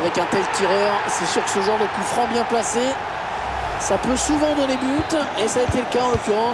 avec un tel tireur, c'est sûr que ce genre de coup franc bien placé, ça peut souvent donner but, et ça a été le cas en l'occurrence.